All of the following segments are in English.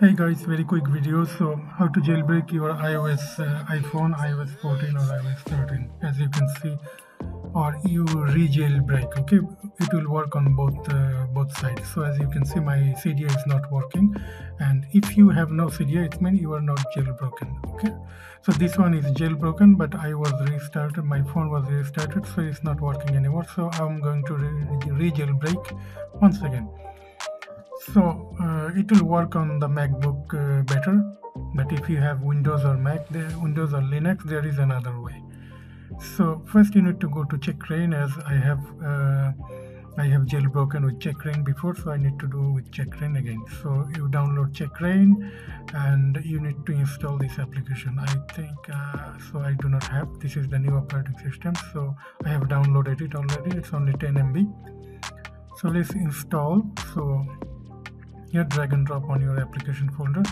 Hey guys, very quick video. So, how to jailbreak your iOS uh, iPhone, iOS 14 or iOS 13. As you can see, or you re-jailbreak. Okay, it will work on both uh, both sides. So, as you can see, my Cydia is not working, and if you have no Cydia, it means you are not jailbroken. Okay, so this one is jailbroken, but I was restarted. My phone was restarted, so it's not working anymore. So, I'm going to re-jailbreak once again so uh, it will work on the macbook uh, better. But if you have windows or mac the windows or linux there is another way. So first you need to go to checkra1n as i have uh, i have jailbroken with checkra1n before so i need to do with checkra1n again. So you download checkra1n and you need to install this application. I think uh, so i do not have. This is the new operating system so i have downloaded it already. It's only 10 mb so let's install. So here drag and drop on your application folder.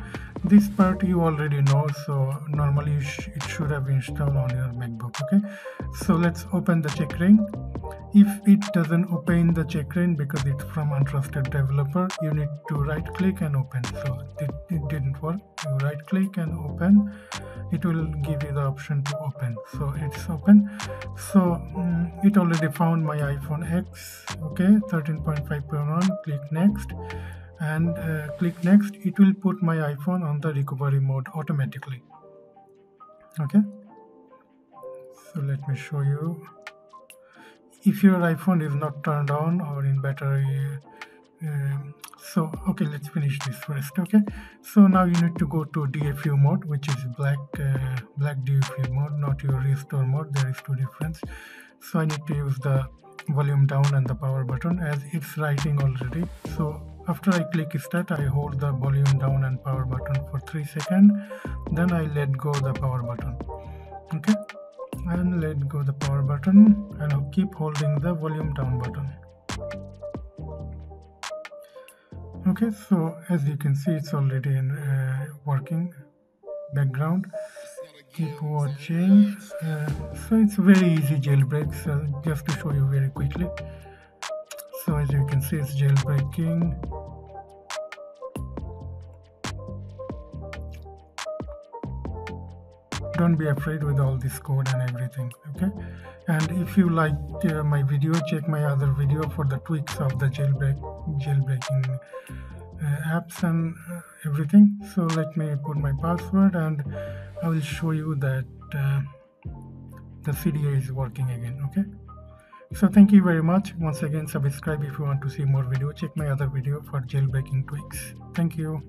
This part you already know so normally it should have been installed on your macbook okay? So let's open the checkra1n if it doesn't open the checkra1n because it's from untrusted developer you need to right click and open. So it, it didn't work. You right click and open. It will give you the option to open. So it's open. So um, it already found my iphone x okay? 13.5 pro on click next and uh, click next. It will put my iphone on the recovery mode automatically. Okay? So let me show you. If your iphone is not turned on or in battery um, so okay let's finish this first okay? So now you need to go to dfu mode which is black uh, black dfu mode not your restore mode. There is two difference. So i need to use the volume down and the power button as it's writing already. So after I click start, I hold the volume down and power button for 3 seconds. Then I let go the power button. Okay. And let go the power button and keep holding the volume down button. Okay, so as you can see, it's already in uh, working background. Keep watching. Uh, so it's very easy jailbreak. So just to show you very quickly so as you can see it's jailbreaking. Don't be afraid with all this code and everything okay? And if you like uh, my video check my other video for the tweaks of the jailbreak jailbreaking uh, apps and uh, everything. So let me put my password and i will show you that uh, the Cydia is working again okay so thank you very much. Once again subscribe if you want to see more video. Check my other video for jailbreaking tweaks. Thank you